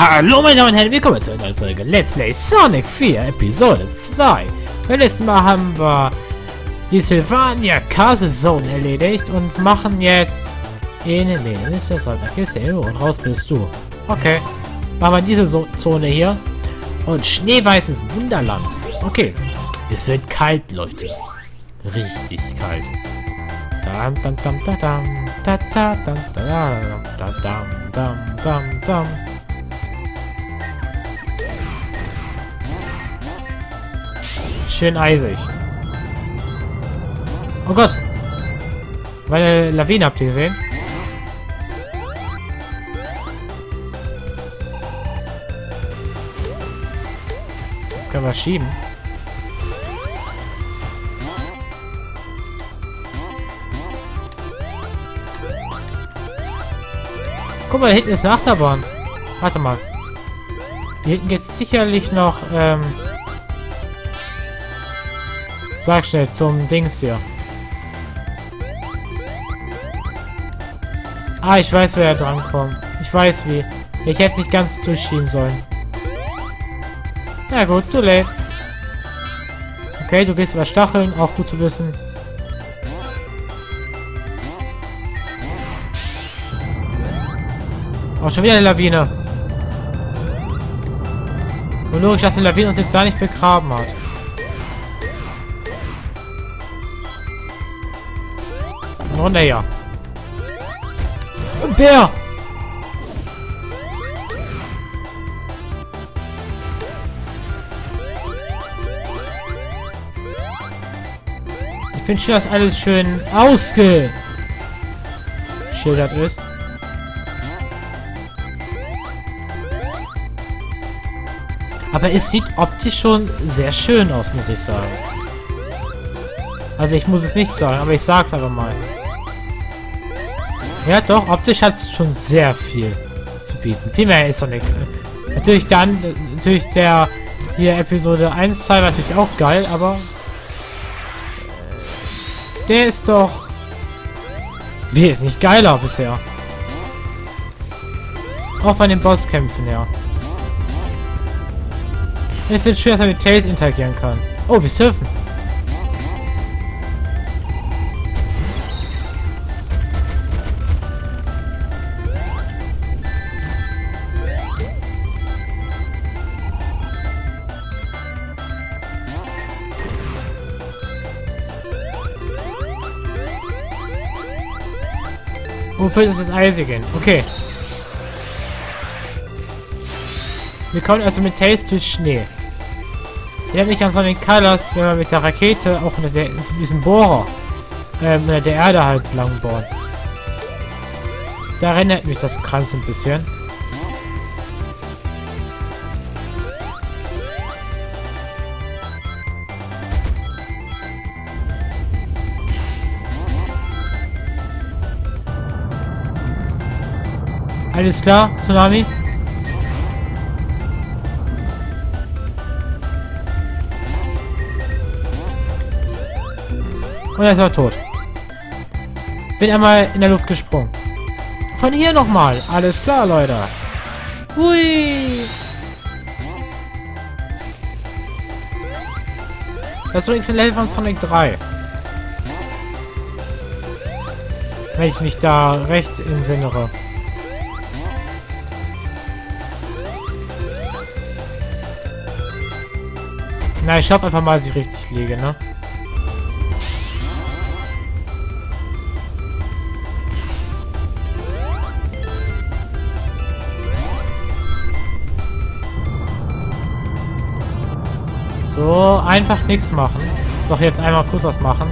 Hallo meine Damen und Herren, willkommen zu einer neuen Folge Let's Play Sonic 4 Episode 2. Beim letzten Mal haben wir die Sylvania Castle Zone erledigt und machen jetzt in den ist das halt okay, und raus bist du. Okay. Machen wir diese so Zone hier. Und schneeweißes Wunderland. Okay. Es wird kalt, Leute. Richtig kalt. Dam dam dam da dam da da dam da da dam dam dam dam Schön eisig. Oh Gott. Meine Lawine habt ihr gesehen? Das können wir schieben. Guck mal, da hinten ist eine Achterbahn. Warte mal. Hier hinten geht sicherlich noch, ähm, Sag schnell zum Dings hier. Ah, ich weiß, wer da drankommt. Ich weiß wie. Ich hätte es nicht ganz durchschieben sollen. Ja gut, too late. Okay, du gehst über Stacheln, auch gut zu wissen. Auch schon wieder eine Lawine. Und nur, dass die Lawine uns jetzt da nicht begraben hat. Runter hier. Ein Bär! Ich schön, dass alles schön ausgeschildert ist. Aber es sieht optisch schon sehr schön aus, muss ich sagen. Also ich muss es nicht sagen, aber ich sag's einfach mal. Ja, doch, optisch hat schon sehr viel zu bieten. Viel mehr ist Sonic. Natürlich dann, natürlich der hier Episode 1 Teil natürlich auch geil, aber der ist doch wie ist nicht geiler bisher. Auch von den Bosskämpfen her. Ich finde schön, dass man mit Tails interagieren kann. Oh, wir surfen. Wofür ist das Eisigen? Okay. Wir kommen also mit Tails durch Schnee. Habe mich an so den Colors, wenn man mit der Rakete auch unter der, diesen Bohrer äh, unter der Erde halt lang bohren. Da erinnert mich das Kranz ein bisschen. Alles klar, Tsunami? Und er ist auch tot. Bin einmal in der Luft gesprungen. Von hier nochmal. Alles klar, Leute. Hui. Das ist übrigens ein Level von Sonic 3. Wenn ich mich da recht entsinnere. Na, ich hoffe einfach mal, dass ich richtig liege, ne? So, einfach nichts machen. Doch jetzt einmal kurz was machen.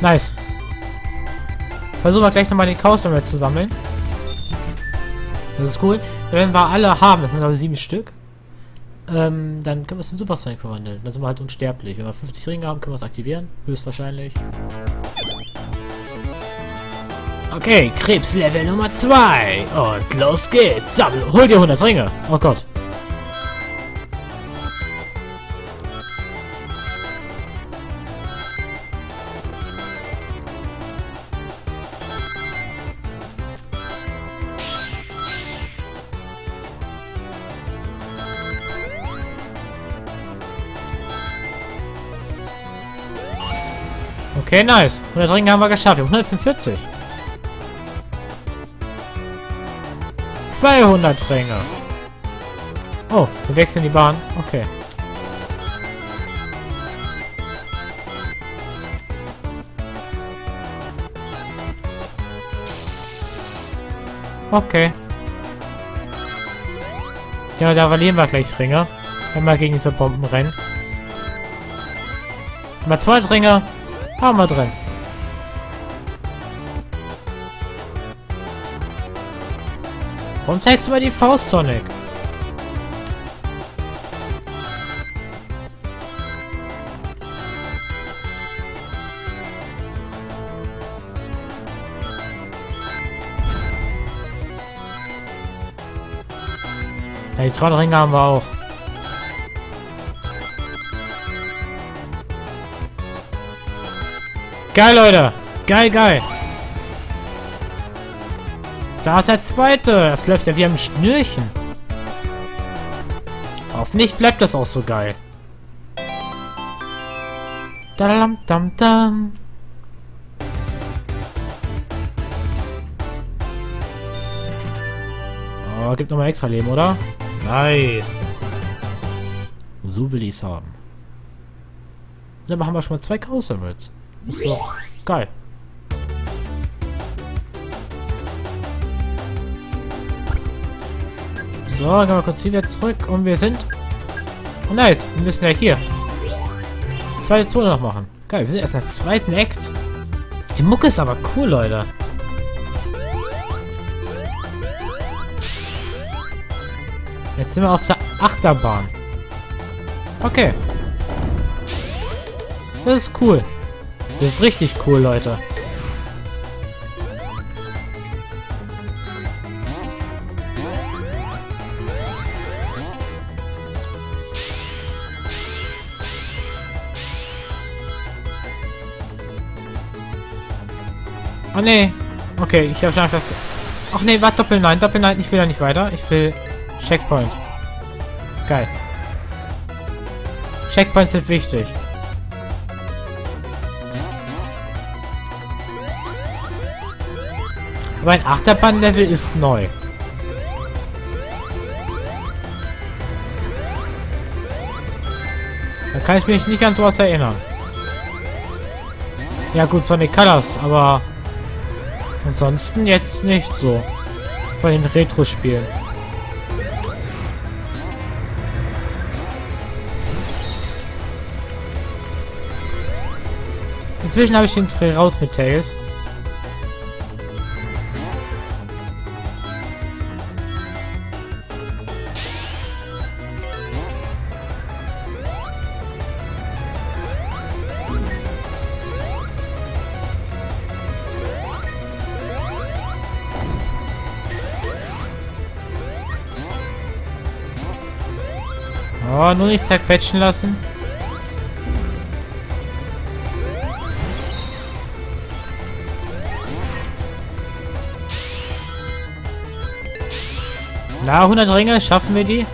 Nice. Versuchen wir gleich nochmal den Chaos zu sammeln. Das ist cool. Wenn wir alle haben, das sind aber sieben Stück, ähm, dann können wir es in Super Sonic verwandeln. Dann sind wir halt unsterblich. Wenn wir 50 Ringe haben, können wir es aktivieren. Höchstwahrscheinlich. Okay, Krebslevel Nummer 2. Und los geht's. Sammel, hol dir 100 Ringe. Oh Gott. Okay, nice. 100 Ringe haben wir geschafft. Wir haben 145. 200 Ringe. Oh, wir wechseln die Bahn. Okay. Okay. Ja, da verlieren wir gleich Ringe. Wenn wir gegen diese Bomben rennen. Mal zwei Ringe. Haben wir drin. Warum zeigst du mal die Faust, Sonic? Die Trollringe haben wir auch. Geil, Leute. Geil, geil. Da ist der zweite. Das läuft ja wie am Schnürchen. Hoffentlich bleibt das auch so geil. Dam, dam, dam. Oh, gibt nochmal extra Leben, oder? Nice. So will ich's haben. Dann machen wir schon mal zwei Chaos Emeralds. Ist doch geil. So, gehen wir kurz wieder zurück und wir sind... Oh nice, wir müssen ja hier. Zweite Zone noch machen. Geil, wir sind erst im zweiten Act. Die Mucke ist aber cool, Leute. Jetzt sind wir auf der Achterbahn. Okay. Das ist cool. Das ist richtig cool, Leute. Oh nee. Okay, ich habe schon gedacht. Ach nee, warte, Doppel nein, Doppel nein, ich will da nicht weiter. Ich will Checkpoint. Geil. Checkpoints sind wichtig. Aber ein Achterbahn-Level ist neu. Da kann ich mich nicht an sowas erinnern. Ja gut, Sonic Colors, aber ansonsten jetzt nicht so. Von den Retro-Spielen. Inzwischen habe ich den Dreh raus mit Tails. Oh, nur nicht zerquetschen lassen. Na, 100 Ringe, schaffen wir die?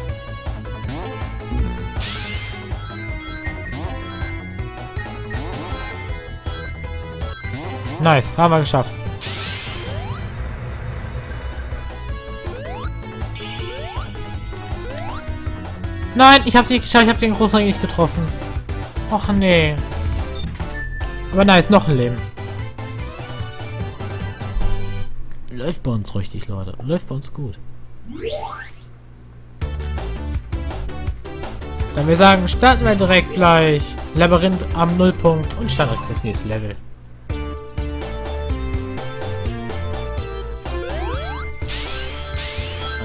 Nice, haben wir geschafft. Nein, ich hab's nicht geschafft, ich hab den großen Ring nicht getroffen. Och nee. Aber nice, noch ein Leben. Läuft bei uns richtig, Leute. Läuft bei uns gut. Dann wir sagen, starten wir direkt gleich. Labyrinth am Nullpunkt und starten direkt das nächste Level.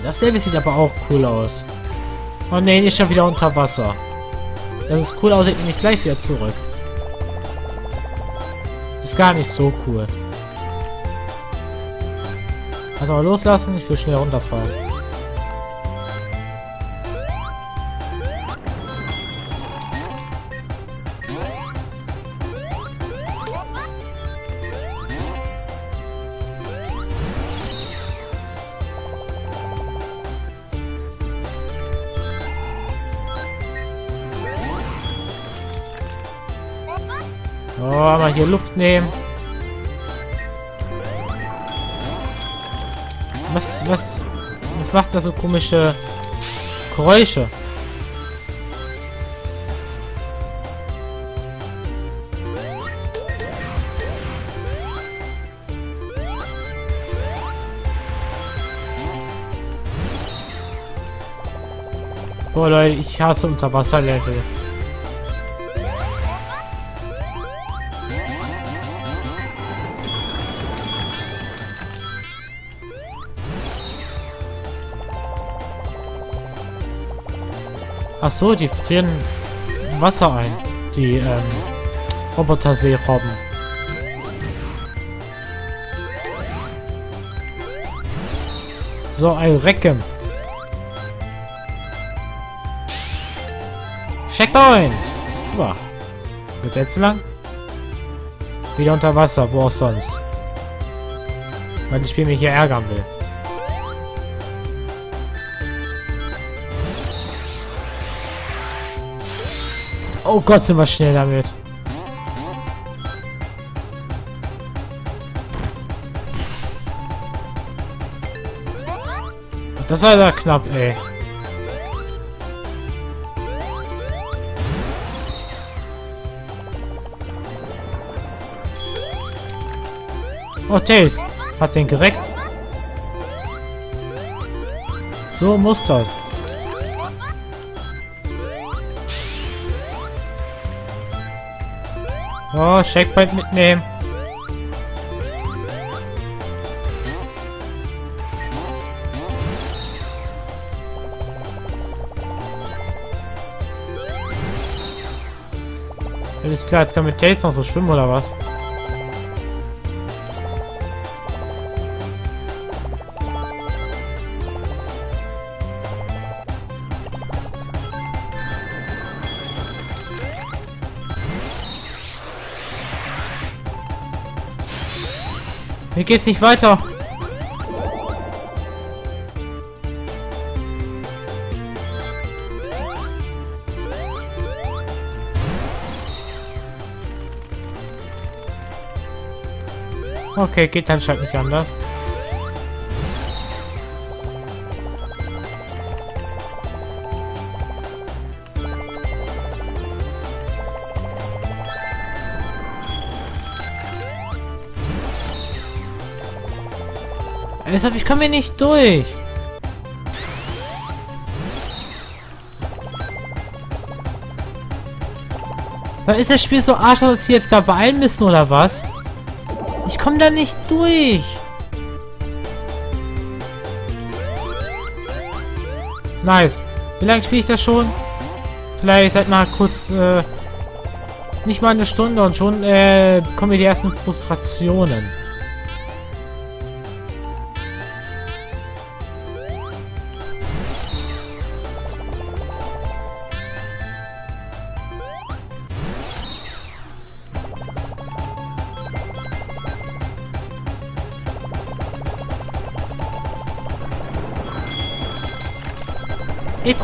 Das Level sieht aber auch cool aus. Oh ne, ist schon wieder unter Wasser. Dass es cool aussieht, nehme ich gleich wieder zurück. Ist gar nicht so cool. Also loslassen, ich will schnell runterfallen. Hier Luft nehmen. Was, was, was macht da so komische Geräusche? Boah, Leute, ich hasse Unterwasserlevel. Ach so, die frieren Wasser ein. Die ähm, Roboter-Seerobben. So, ein Recken. Checkpoint! Super. Wird jetzt lang? Wieder unter Wasser, wo auch sonst. Weil das Spiel mich hier ärgern will. Oh Gott, sind wir schnell damit. Das war ja knapp, ey. Oh, Tails. Hat den gereckt. So muss das. Oh, Checkpoint mitnehmen. Alles klar, jetzt kann mit Tails noch so schwimmen oder was? Geht's nicht weiter. Okay, geht anscheinend nicht anders. Deshalb, ich komme hier nicht durch. Dann ist das Spiel so arsch, dass sie jetzt da beeilen müssen, oder was? Ich komme da nicht durch. Nice. Wie lange spiele ich das schon? Vielleicht seit mal kurz, äh, nicht mal eine Stunde und schon, äh, kommen mir die ersten Frustrationen.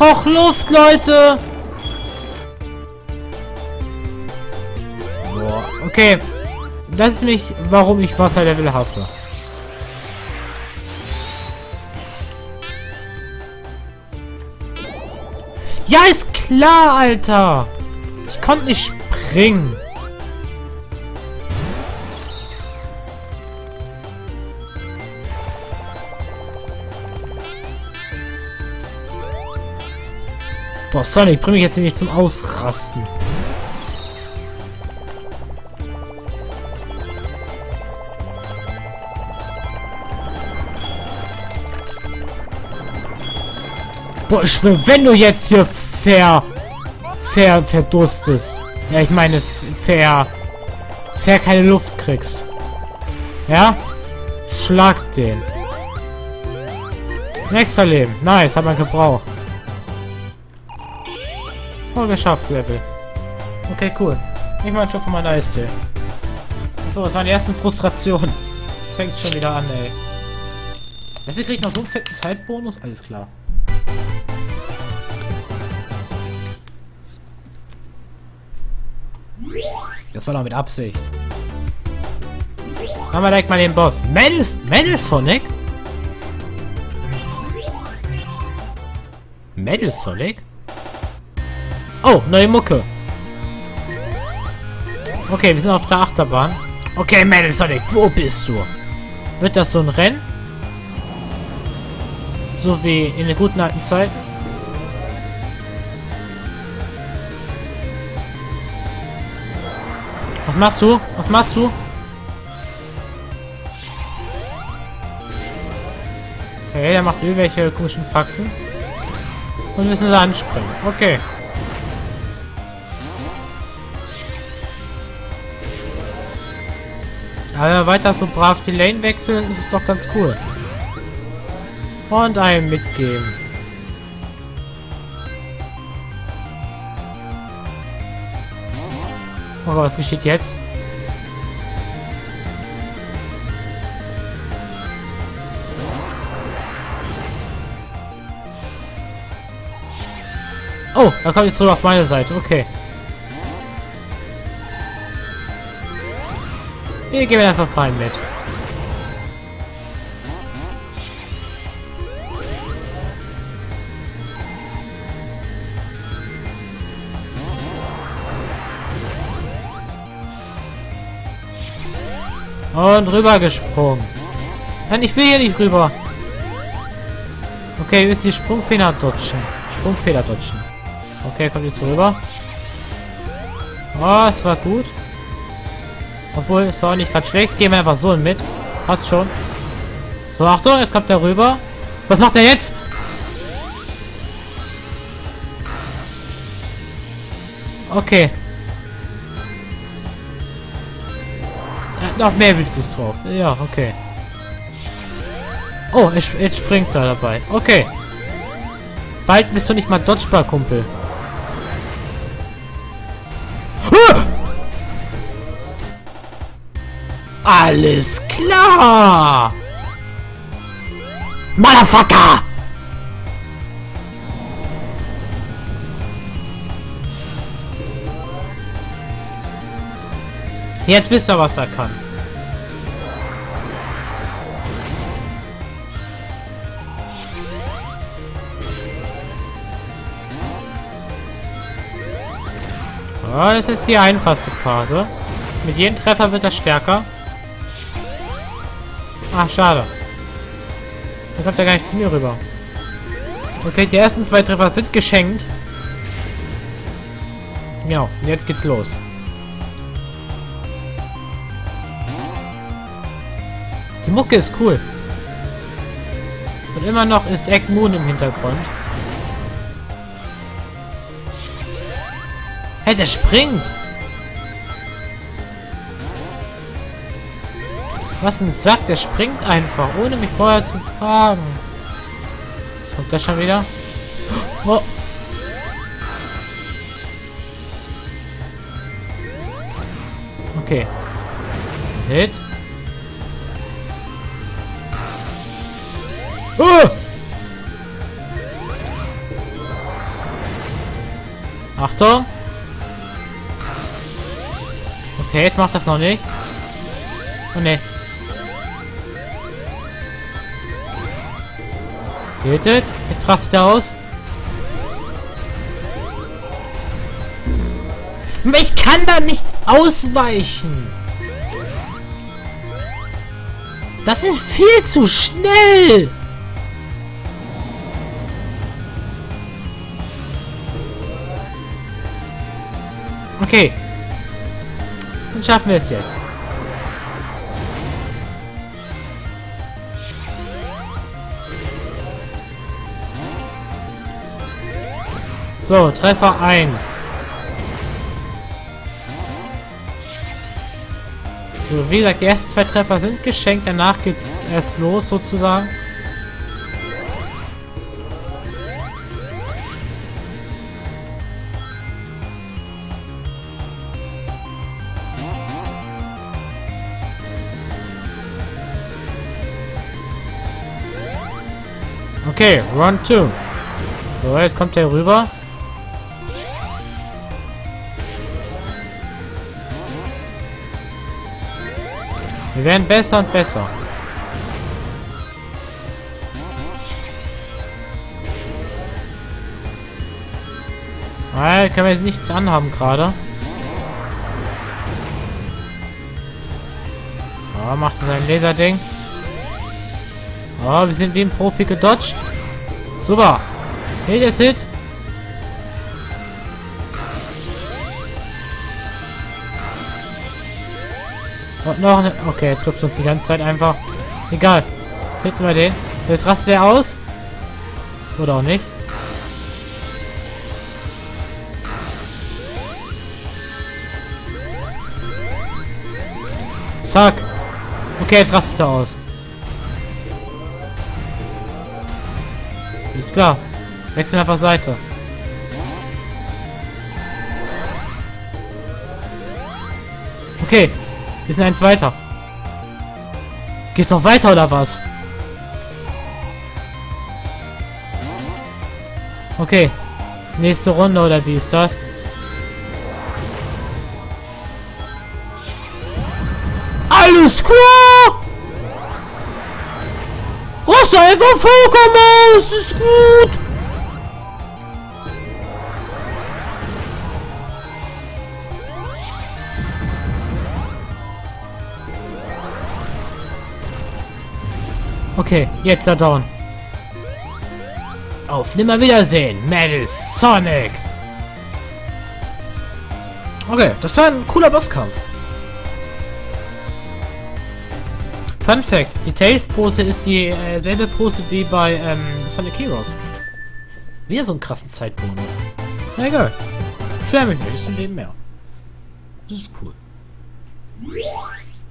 Brauche Luft, Leute. Boah, okay. Das ist mich, warum ich Wasserlevel hasse. Ja, ist klar, Alter. Ich konnte nicht springen. Boah, Sonic, bring mich jetzt nicht zum Ausrasten. Boah, ich schwör, wenn du jetzt hier fair, fair, verdurstest. Ja, ich meine, fair, fair keine Luft kriegst. Ja? Schlag den. Nächster Leben. Nice, hat man gebraucht. Oh, geschafft, Level. Okay, cool. Ich meine schon von meiner Eistee. Achso, das waren die ersten Frustrationen. Das fängt schon wieder an, ey. Dafür kriegt noch so einen fetten Zeitbonus? Alles klar. Das war doch mit Absicht. Machen wir direkt mal den Boss. Metal, Metal Sonic? Oh, neue Mucke. Okay, wir sind auf der Achterbahn. Okay, Metal Sonic, wo bist du? Wird das so ein Rennen? So wie in den guten alten Zeiten? Was machst du? Was machst du? Okay, der macht irgendwelche komischen Faxen. Und wir müssen da anspringen. Okay. Wir weiter so brav die Lane wechseln, ist es doch ganz cool. Und einem mitgeben. Oh, was geschieht jetzt? Oh, da kommt jetzt rüber auf meine Seite. Okay. Wir gehen einfach rein mit. Und rüber gesprungen. Nein, ich will hier nicht rüber. Okay, ist die Sprungfeder dutschen. Sprungfeder dutschen. Okay, kommt jetzt rüber. Oh, es war gut. Obwohl, es war nicht gerade schlecht. Gehen wir einfach so mit. Passt schon. So, Achtung, jetzt kommt er rüber. Was macht er jetzt? Okay. noch mehr Wildes drauf. Ja, okay. Oh, jetzt, springt er dabei. Okay. Bald bist du nicht mal Dodgebar, Kumpel. Alles klar! Motherfucker! Jetzt wisst ihr, was er kann. Oh, das ist die einfachste Phase. Mit jedem Treffer wird er stärker. Ach, schade. Da kommt er gar nicht zu mir rüber. Okay, die ersten zwei Treffer sind geschenkt. Ja, und jetzt geht's los. Die Mucke ist cool. Und immer noch ist Egg Moon im Hintergrund. Hey, der springt! Was ein Sack, der springt einfach, ohne mich vorher zu fragen. Was kommt das schon wieder? Oh. Okay. Hit. Oh! Achtung! Okay, jetzt macht das noch nicht. Oh ne. Tötet. Jetzt rastet er aus. Ich kann da nicht ausweichen. Das ist viel zu schnell. Okay. Dann schaffen wir es jetzt. So, Treffer 1. So, wie gesagt, die ersten zwei Treffer sind geschenkt, danach geht es erst los sozusagen. Okay, Run 2. So, jetzt kommt er rüber. Wir werden besser und besser. Weil können wir nichts anhaben gerade. Oh, macht sein Laserding. Oh, wir sind wie ein Profi gedodged. Super. Hey, das Hit. Und noch eine... Okay, er trifft uns die ganze Zeit einfach. Egal. Hitten wir den. Jetzt rastet er aus. Oder auch nicht. Zack. Okay, jetzt rastet er aus. Ist klar. Wechseln einfach Seite. Okay. Wir sind eins weiter. Geht's noch weiter oder was? Okay. Nächste Runde oder wie ist das? Alles klar! Raste einfach vollkommen aus! Ist gut! Okay, jetzt er down. Auf Nimmerwiedersehen, Metal Sonic! Okay, das war ein cooler Bosskampf. Fun Fact, die Tails-Pose ist dieselbe äh, Pose wie bei ähm, Sonic Heroes. Wieder so einen krassen Zeitbonus. Na egal. Schwer mich nicht, ist ein Leben mehr. Das ist cool.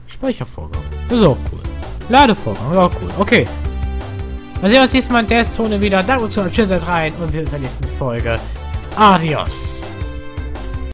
Speichervorgang. Das ist auch cool. Ladevorgang, auch cool. Okay. Dann sehen wir uns nächstes Mal in der Zone wieder. Danke fürs. Tschüss, seid rein und wir sehen uns in der nächsten Folge. Adios.